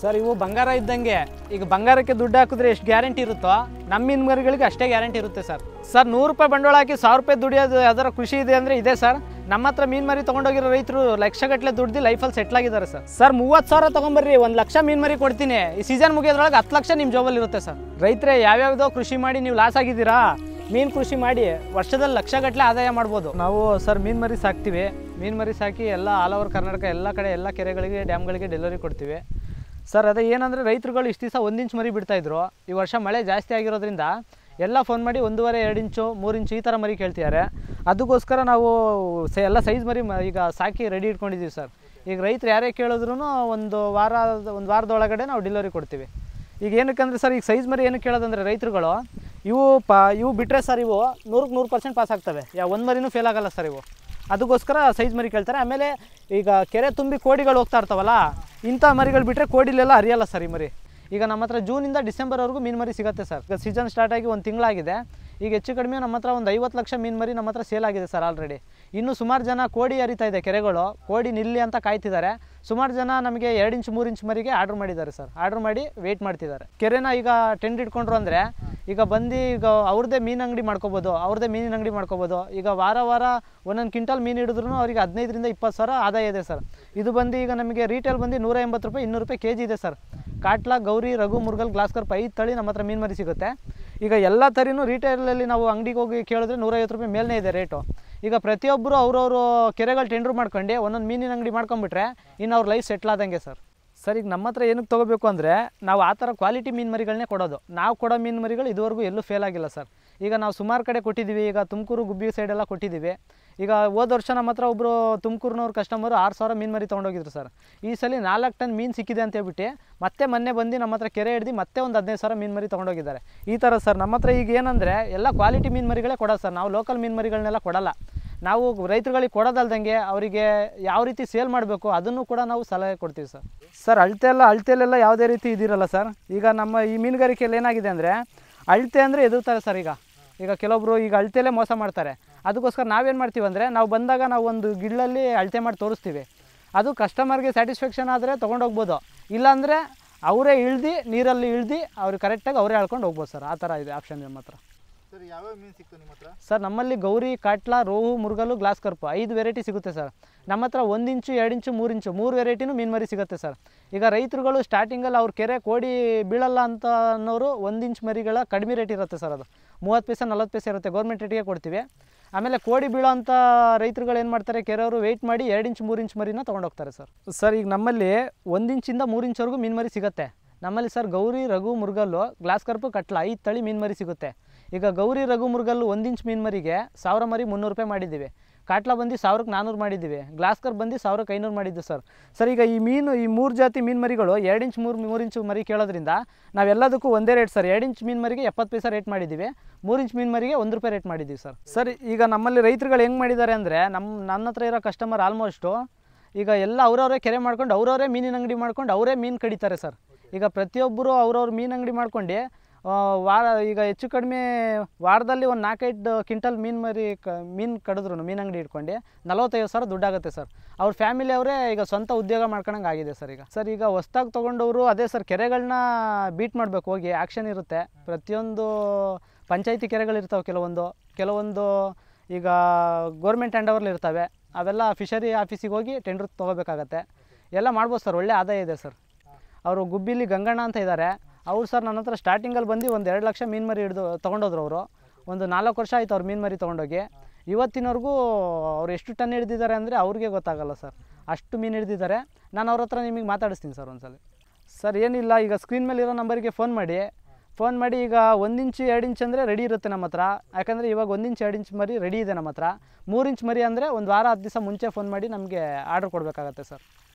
Sir ಇವು ಬಂಗಾರ ಇದ್ದಂಗೆ. ಈಗ ಬಂಗಾರಕ್ಕೆ ದುಡ್ಡು ಹಾಕಿದ್ರೆ ಎಷ್ಟು ಗ್ಯಾರಂಟಿ ಇರುತ್ತೋ, ನಮ್ಮ ಮೀನುಗಾರಿಗಳಿಗೆ ಅಷ್ಟೇ ಗ್ಯಾರಂಟಿ ಇರುತ್ತೆ ಸರ್ ಸರ್ ನೂರು ರೂಪಾಯಿ ಬಂಡವಾಳ ಹಾಕಿ ಸಾವಿರ ರೂಪಾಯಿ ದುಡಿಯೋದು ಯಾವ್ದಾರ ಖುಷಿ ಇದೆ ಅಂದರೆ ಇದೆ ಸರ್ ನಮ್ಮ ಹತ್ರ ಮೀನು ಮರಿ ತೊಗೊಂಡೋಗಿರೋ ರೈತರು ಲಕ್ಷಗಟ್ಟಲೆ ದುಡ್ದು ಲೈಫಲ್ಲಿ ಸೆಟ್ಲ್ ಆಗಿದ್ದಾರೆ ಸರ್ ಸರ್ ಮೂವತ್ತು ಸಾವಿರ ತೊಗೊಂಬರ್ರಿ, ಒಂದು ಲಕ್ಷ ಮೀನು ಮರಿ ಕೊಡ್ತೀನಿ. ಈ ಸೀಸನ್ ಮುಗಿಯೋದ್ರೊಳಗೆ ಹತ್ತು ಲಕ್ಷ ನಿಮ್ಮ ಜಾಬಲ್ಲಿ ಇರುತ್ತೆ ಸರ್ ರೈತರೇ, ಯಾವ್ಯಾವುದೋ ಕೃಷಿ ಮಾಡಿ ನೀವು ಲಾಸ್ ಆಗಿದ್ದೀರಾ? ಮೀನು ಕೃಷಿ ಮಾಡಿ ವರ್ಷದಲ್ಲಿ ಲಕ್ಷಗಟ್ಟಲೆ ಆದಾಯ ಮಾಡ್ಬೋದು. ನಾವು ಸರ್ ಮೀನು ಮರಿ ಸಾಕ್ತೀವಿ. ಮೀನು ಮರಿ ಸಾಕಿ ಎಲ್ಲ ಆಲ್ ಓವರ್ ಕರ್ನಾಟಕ, ಎಲ್ಲ ಕಡೆ, ಎಲ್ಲ ಕೆರೆಗಳಿಗೆ ಡ್ಯಾಮ್ಗಳಿಗೆ ಡೆಲಿವರಿ ಕೊಡ್ತೀವಿ. ಸರ್, ಅದೇ ಏನಂದರೆ ರೈತರುಗಳು ಇಷ್ಟು ದಿವಸ ಒಂದು ಇಂಚ್ ಮರಿ ಬಿಡ್ತಾಯಿದ್ರು ಈ ವರ್ಷ ಮಳೆ ಜಾಸ್ತಿ ಆಗಿರೋದ್ರಿಂದ ಎಲ್ಲ ಫೋನ್ ಮಾಡಿ ಒಂದೂವರೆ, ಎರಡು ಇಂಚು, ಮೂರು ಇಂಚು ಈ ಥರ ಮರಿ ಕೇಳ್ತಿದ್ದಾರೆ. ಅದಕ್ಕೋಸ್ಕರ ನಾವು ಎಲ್ಲ ಸೈಜ್ ಮರಿ ಈಗ ಸಾಕಿ ರೆಡಿ ಇಟ್ಕೊಂಡಿದ್ದೀವಿ ಸರ್. ಈಗ ರೈತರು ಯಾರೇ ಕೇಳಿದ್ರು ಒಂದು ವಾರ ಒಂದು ವಾರದೊಳಗಡೆ ನಾವು ಡೆಲಿವರಿ ಕೊಡ್ತೀವಿ. ಈಗ ಏನಕ್ಕಂದ್ರೆ ಸರ್, ಈಗ ಸೈಜ್ ಮರಿ ಏನಕ್ಕೆ ಕೇಳೋದಂದ್ರೆ ರೈತರುಗಳು, ಇವು ಪ, ಇವು ಬಿಟ್ಟರೆ ಸರ್ ಇವು ನೂರಕ್ಕೆ ನೂರು ಪರ್ಸೆಂಟ್ ಪಾಸ್ ಆಗ್ತವೆ. ಯಾವ ಒಂದು ಮರಿನೂ ಫೇಲ್ ಆಗಲ್ಲ ಸರ್ ಇವು. ಅದಕ್ಕೋಸ್ಕರ ಸೈಜ್ ಮರಿ ಕೇಳ್ತಾರೆ. ಆಮೇಲೆ ಈಗ ಕೆರೆ ತುಂಬಿ ಕೋಡಿಗಳು ಹೋಗ್ತಾ ಇರ್ತಾವಲ್ಲ ಇಂಥ ಮರಿಗಳು ಬಿಟ್ಟರೆ ಕೋಡಿಲೆಲ್ಲ ಹರಿಯಲ್ಲ ಸರ್ ಈ ಮರಿ. ಈಗ ನಮ್ಮ ಹತ್ರ ಜೂನಿಂದ ಡಿಸೆಂಬರ್ವರೆಗೂ ಮೀನು ಮರಿ ಸಿಗುತ್ತೆ ಸರ್. ಈಗ ಸೀಸನ್ ಸ್ಟಾರ್ಟ್ ಆಗಿ ಒಂದು ತಿಂಗಳಾಗಿದೆ. ಈಗ ಹೆಚ್ಚು ಕಡಿಮೆ ನಮ್ಮ ಹತ್ರ ಒಂದು ಐವತ್ತು ಲಕ್ಷ ಮೀನು ಮರಿ ನಮ್ಮ ಹತ್ರ ಸೇಲ್ ಆಗಿದೆ ಸರ್ ಆಲ್ರೆಡಿ ಇನ್ನು ಸುಮಾರು ಜನ ಕೋಡಿ ಹರಿತಾ ಇದೆ ಕೆರೆಗಳು. ಕೋಡಿ ನಿಲ್ಲಿ ಅಂತ ಕಾಯ್ತಿದ್ದಾರೆ. ಸುಮಾರು ಜನ ನಮಗೆ ಎರಡು ಇಂಚ್, ಮೂರು ಇಂಚ್ ಮರಿಗೆ ಆರ್ಡ್ರ್ ಮಾಡಿದ್ದಾರೆ ಸರ್. ಆರ್ಡ್ರ್ ಮಾಡಿ ವೆಯ್ಟ್ ಮಾಡ್ತಿದ್ದಾರೆ. ಕೆರೆನ ಈಗ ಟೆಂಡ್ ಇಟ್ಕೊಂಡ್ರು ಅಂದರೆ ಈಗ ಬಂದು ಈಗ ಅವ್ರದ್ದೇ ಮೀನು ಅಂಗಡಿ ಮಾಡ್ಕೋಬೋದು, ಅವ್ರದ್ದೇ ಮೀನಿನ ಅಂಗಡಿ ಮಾಡ್ಕೋಬೋದು. ಈಗ ವಾರ ವಾರ ಒಂದೊಂದು ಕ್ವಿಂಟಲ್ ಮೀನು ಹಿಡಿದ್ರು ಅವ್ರಿಗೆ ಹದಿನೈದರಿಂದ ಇಪ್ಪತ್ತು ಸಾವಿರ ಆದಾಯ ಇದೆ ಸರ್. ಇದು ಬಂದು ಈಗ ನಮಗೆ ರೀಟೇಲ್ ಬಂದು ನೂರ ಎಂಬತ್ತು ರೂಪಾಯಿ, ಇನ್ನೂರು ರೂಪಾಯಿ ಕೆ ಜಿ ಇದೆ ಸರ್. ಕಾಟ್ಲ, ಗೌರಿ, ರಘು, ಮುರ್ಗಲ್ ಗ್ಲಾಸ್ ಕರ್ಪ್ ಐದು ತಳಿ ನಮ್ಮ ಹತ್ರ ಮೀನು ಮರಿ ಸಿಗುತ್ತೆ. ಈಗ ಎಲ್ಲ ತರಿನೂ ರೀಟೇಲಲ್ಲಿ ನಾವು ಅಂಗಡಿಗೆ ಹೋಗಿ ಕೇಳಿದ್ರೆ ನೂರೈವತ್ತು ರೂಪಾಯಿ ಮೇಲೇ ಇದೆ ರೇಟು ಈಗ ಪ್ರತಿಯೊಬ್ಬರು ಅವ್ರವರು ಕೆರೆಗಳು ಟೆಂಡ್ರ್ ಮಾಡ್ಕೊಂಡು ಒಂದೊಂದು ಮೀನಿನ ಅಂಗಡಿ ಮಾಡ್ಕೊಂಬಿಟ್ರೆ ಇನ್ನು ಅವ್ರ ಲೈಫ್ ಸೆಟ್ಲ್ ಆದಂಗೆ ಸರ್. ಸರ್, ಈಗ ನಮ್ಮ ಹತ್ರ ಏನಕ್ಕೆ ತೊಗೋಬೇಕು ಅಂದರೆ ನಾವು ಆ ಥರ ಕ್ವಾಲಿಟಿ ಮೀನು ಮರಿಗಳನ್ನೇ ಕೊಡೋದು. ನಾವು ಕೊಡೋ ಮೀನು ಮರಿಗಳು ಇದುವರೆಗೂ ಎಲ್ಲೂ ಫೇಲ್ ಆಗಿಲ್ಲ ಸರ್. ಈಗ ನಾವು ಸುಮಾರು ಕಡೆ ಕೊಟ್ಟಿದ್ದೀವಿ, ಈಗ ತುಮಕೂರು ಗುಬ್ಬಿ ಸೈಡೆಲ್ಲ ಕೊಟ್ಟಿದ್ದೀವಿ. ಈಗ ಹೋದ ವರ್ಷ ನಮ್ಮ ಹತ್ರ ಒಬ್ಬರು ತುಮಕೂರಿನವ್ರ ಕಸ್ಟಮರು ಆರು ಸಾವಿರ ಮೀನು ಮರಿ ತೊಗೊಂಡೋಗಿದ್ರು ಸರ್. ಈ ಸಲ ನಾಲ್ಕು ಟನ್ ಮೀನು ಸಿಕ್ಕಿದೆ ಅಂತ ಹೇಳ್ಬಿಟ್ಟು ಮತ್ತೆ ಮೊನ್ನೆ ಬಂದು ನಮ್ಮ ಹತ್ರ ಕೆರೆ ಹಿಡ್ದು ಮತ್ತೆ ಒಂದು ಹದಿನೈದು ಸಾವಿರ ಮೀನು ಮರಿ ತೊಗೊಂಡೋಗಿದ್ದಾರೆ. ಈ ಥರ ಸರ್, ನಮ್ಮ ಹತ್ರ ಈಗ ಏನಂದರೆ ಎಲ್ಲ ಕ್ವಾಲಿಟಿ ಮೀನು ಮರಿಗಳೇ ಕೊಡೋದು ಸರ್. ನಾವು ಲೋಕಲ್ ಮೀನು ಮರಿಗಳನ್ನೆಲ್ಲ ಕೊಡಲ್ಲ. ನಾವು ರೈತರುಗಳಿಗೆ ಕೊಡೋದಲ್ದಂಗೆ ಅವರಿಗೆ ಯಾವ ರೀತಿ ಸೇಲ್ ಮಾಡಬೇಕು ಅದನ್ನು ಕೂಡ ನಾವು ಸಲಹೆ ಕೊಡ್ತೀವಿ ಸರ್. ಸರ್, ಅಳತೆ ಎಲ್ಲ ಅಳತೆಲೆಲ್ಲ ಯಾವುದೇ ರೀತಿ ಇದಿರಲ್ಲ ಸರ್. ಈಗ ನಮ್ಮ ಈ ಮೀನುಗಾರಿಕೆಯಲ್ಲಿ ಏನಾಗಿದೆ ಅಂದರೆ ಅಳತೆ ಅಂದರೆ ಎದುರ್ತಾರೆ ಸರ್ ಈಗ. ಈಗ ಕೆಲವೊಬ್ರು ಈಗ ಅಳತೆಲೇ ಮೋಸ ಮಾಡ್ತಾರೆ. ಅದಕ್ಕೋಸ್ಕರ ನಾವೇನು ಮಾಡ್ತೀವಿ ಅಂದರೆ ನಾವು ಬಂದಾಗ ನಾವು ಒಂದು ಗಿಡಲ್ಲಿ ಅಳತೆ ಮಾಡಿ ತೋರಿಸ್ತೀವಿ. ಅದು ಕಸ್ಟಮರ್ಗೆ ಸ್ಯಾಟಿಸ್ಫ್ಯಾಕ್ಷನ್ ಆದರೆ ತೊಗೊಂಡೋಗ್ಬೋದು. ಇಲ್ಲಾಂದರೆ ಅವರೇ ಇಳ್ದು, ನೀರಲ್ಲಿ ಇಳ್ದು ಅವ್ರಿಗೆ ಕರೆಕ್ಟಾಗಿ ಅವರೇ ಹೇಳ್ಕೊಂಡು ಹೋಗ್ಬೋದು ಸರ್. ಆ ಥರ ಇದೆ ಆಪ್ಷನ್ ನಮ್ಮ ಹತ್ರ ಸರ್ ಯಾವ್ಯಾವ ಮೀನು ಸಿಕ್ತು ನಿಮ್ಮ ಹತ್ರ? ಸರ್ ನಮ್ಮಲ್ಲಿ ಗೌರಿ ಕಾಟ್ಲಾ ರೋಹು ಮುರುಗಲು ಗ್ಲಾಸ್ ಕರ್ಪು ಐದು ವೆರೈಟಿ ಸಿಗುತ್ತೆ ಸರ್. ನಮ್ಮ ಹತ್ರ ಒಂದು ಇಂಚು ಎರಡು ಇಂಚು ಮೂರು ಇಂಚು ಮೂರು ವೆರೈಟಿನೂ ಮೀನು ಮರಿ ಸಿಗುತ್ತೆ ಸರ್. ಈಗ ರೈತರುಗಳು ಸ್ಟಾರ್ಟಿಂಗಲ್ಲಿ ಅವ್ರ ಕೆರೆ ಕೋಡಿ ಬೀಳಲ್ಲ ಅಂತ ಅನ್ನೋರು ಒಂದು ಇಂಚು ಮರಿಗಳ ಕಡಿಮೆ ರೇಟ್ ಇರುತ್ತೆ ಸರ್ ಅದು. ಮೂವತ್ತು ಪೈಸೆ ನಲ್ವತ್ತು ಪೈಸೆ ಇರುತ್ತೆ ಗೌರ್ಮೆಂಟ್ ರೇಟಿಗೆ ಕೊಡ್ತೀವಿ. ಆಮೇಲೆ ಕೋಡಿ ಬೀಳೋ ಅಂಥ ರೈತರುಗಳು ಏನು ಮಾಡ್ತಾರೆ ಕೆರೆಯವರು ವೆಯ್ಟ್ ಮಾಡಿ ಎರಡು ಇಂಚ್ ಮೂರು ಇಂಚ್ ಮರಿನ ತೊಗೊಂಡೋಗ್ತಾರೆ ಸರ್. ಸರ್ ಈಗ ನಮ್ಮಲ್ಲಿ ಒಂದು ಇಂಚಿಂದ ಮೂರು ಇಂಚ್ವರೆಗೂ ಮೀನು ಮರಿ ಸಿಗುತ್ತೆ. ನಮ್ಮಲ್ಲಿ ಸರ್ ಗೌರಿ ರಘು ಮುರುಗಲ್ಲು ಗ್ಲಾಸ್ ಕರ್ಪು ಕಟ್ಲ ಐದು ತಳಿ ಮೀನು ಮರಿ ಸಿಗುತ್ತೆ. ಈಗ ಗೌರಿ ರಘು ಮುರುಗಲ್ಲು ಒಂದು ಇಂಚ್ ಮೀನು ಮರಿಗೆ ಸಾವಿರ ಮರಿ ಮುನ್ನೂರು ರೂಪಾಯಿ ಮಾಡಿದ್ದೀವಿ. ಕಾಟ್ಲಾ ಬಂದು ಸಾವಿರಕ್ಕೆ ನಾನ್ನೂರು ಮಾಡಿದ್ದೀವಿ. ಗ್ಲಾಸ್ಕರ್ ಬಂದು ಸಾವಿರಕ್ಕೆ ಐನೂರು ಮಾಡಿದ್ದು ಸರ್. ಸರ್, ಈಗ ಈ ಮೀನು, ಈ ಮೂರು ಜಾತಿ ಮೀನು ಮರಿಗಳು ಎರಡು ಇಂಚ್ ಮೂರು ಮೂರು ಇಂಚು ಮರಿ ಕೇಳೋದ್ರಿಂದ ನಾವೆಲ್ಲದಕ್ಕೂ ಒಂದೇ ರೇಟ್ ಸರ್. ಎರಡು ಇಂಚ್ ಮೀನು ಮರಿಗೆ ಎಪ್ಪತ್ತು ಪೈಸಾ ರೇಟ್ ಮಾಡಿದ್ದೀವಿ. ಮೂರು ಇಂಚ್ ಮೀನು ಮರಿಗೆ ಒಂದು ರೂಪಾಯಿ ರೇಟ್ ಮಾಡಿದ್ದೀವಿ ಸರ್. ಸರ್, ಈಗ ನಮ್ಮಲ್ಲಿ ರೈತರುಗಳು ಹೆಂಗೆ ಮಾಡಿದ್ದಾರೆ ಅಂದರೆ ನಮ್ಮ ನನ್ನ ಹತ್ರ ಇರೋ ಕಸ್ಟಮರ್ ಆಲ್ಮೋಸ್ಟು ಈಗ ಎಲ್ಲ ಅವರವರೇ ಕೆರೆ ಮಾಡ್ಕೊಂಡು ಅವರವರೇ ಮೀನಿನ ಅಂಗಡಿ ಮಾಡ್ಕೊಂಡು ಅವರೇ ಮೀನು ಕಡಿತಾರೆ ಸರ್. ಈಗ ಪ್ರತಿಯೊಬ್ಬರು ಅವ್ರವ್ರ ಮೀನು ಅಂಗಡಿ ಮಾಡ್ಕೊಂಡು ವಾರ, ಈಗ ಹೆಚ್ಚು ಕಡಿಮೆ ವಾರದಲ್ಲಿ ಒಂದು ನಾಲ್ಕೈದು ಕ್ವಿಂಟಲ್ ಮೀನು ಮರಿ ಕ, ಮೀನು ಕಡಿದ್ರು ಮೀನು ಅಂಗಡಿ ಇಟ್ಕೊಂಡು. ನಲವತ್ತೈದು ಸಾವಿರ ದುಡ್ಡಾಗುತ್ತೆ ಸರ್. ಅವ್ರ ಫ್ಯಾಮಿಲಿ ಅವರೇ ಈಗ ಸ್ವಂತ ಉದ್ಯೋಗ ಮಾಡ್ಕೊಳಂಗೆ ಆಗಿದೆ ಸರ್ ಈಗ. ಸರ್, ಈಗ ಹೊಸ್ದಾಗಿ ತೊಗೊಂಡವರು ಅದೇ ಸರ್ ಕೆರೆಗಳನ್ನ ಬೀಟ್ ಮಾಡಬೇಕು. ಹೋಗಿ ಆ್ಯಕ್ಷನ್ ಇರುತ್ತೆ. ಪ್ರತಿಯೊಂದು ಪಂಚಾಯಿತಿ ಕೆರೆಗಳಿರ್ತಾವೆ ಕೆಲವೊಂದು. ಕೆಲವೊಂದು ಈಗ ಗೋರ್ಮೆಂಟ್ ಓವರ್ಲಿ ಇರ್ತವೆ. ಅವೆಲ್ಲ ಫಿಷರಿ ಆಫೀಸಿಗೆ ಹೋಗಿ ಟೆಂಡರ್ ತೊಗೋಬೇಕಾಗತ್ತೆ. ಎಲ್ಲ ಮಾಡ್ಬೋದು ಸರ್, ಒಳ್ಳೆ ಆದಾಯ ಇದೆ ಸರ್. ಅವರು ಗುಬ್ಬಿಲಿ ಗಂಗಣ್ಣ ಅಂತ ಇದ್ದಾರೆ ಅವ್ರು ಸರ್ ನನ್ನ ಹತ್ರ ಸ್ಟಾರ್ಟಿಂಗಲ್ಲಿ ಬಂದು ಒಂದು ಎರಡು ಲಕ್ಷ ಮೀನು ಮರಿ ಹಿಡಿದು ತೊಗೊಂಡೋದ್ರು ಅವರು. ಒಂದು ನಾಲ್ಕು ವರ್ಷ ಆಯಿತು ಅವ್ರು ಮೀನು ಮರಿ ತೊಗೊಂಡೋಗಿ. ಇವತ್ತಿನವರೆಗೂ ಅವ್ರು ಎಷ್ಟು ಟನ್ ಹಿಡ್ದಿದ್ದಾರೆ ಅಂದರೆ ಅವ್ರಿಗೆ ಗೊತ್ತಾಗಲ್ಲ ಸರ್. ಅಷ್ಟು ಮೀನು ಹಿಡ್ದಿದ್ದಾರೆ. ನಾನು ಅವ್ರ ಹತ್ರ ನಿಮಗೆ ಮಾತಾಡಿಸ್ತೀನಿ ಸರ್ ಒಂದ್ಸಲ. ಸರ್ ಏನಿಲ್ಲ, ಈಗ ಸ್ಕ್ರೀನ್ ಮೇಲೆ ಇರೋ ನಂಬರಿಗೆ ಫೋನ್ ಮಾಡಿ. ಫೋನ್ ಮಾಡಿ ಈಗ ಒಂದು ಇಂಚು ಎರಡು ಇಂಚ್ ಅಂದರೆ ರೆಡಿ ಇರುತ್ತೆ ನಮ್ಮ ಹತ್ರ. ಯಾಕಂದರೆ ಇವಾಗ ಒಂದು ಇಂಚ್ ಎರಡು ಇಂಚ್ ಮರಿ ರೆಡಿ ಇದೆ ನಮ್ಮ ಹತ್ರ. ಮೂರು ಇಂಚ್ ಮರಿ ಅಂದರೆ ಒಂದು ವಾರ, ಹತ್ತು ದಿವಸ ಮುಂಚೆ ಫೋನ್ ಮಾಡಿ ನಮಗೆ ಆರ್ಡ್ರ್ ಕೊಡಬೇಕಾಗತ್ತೆ ಸರ್.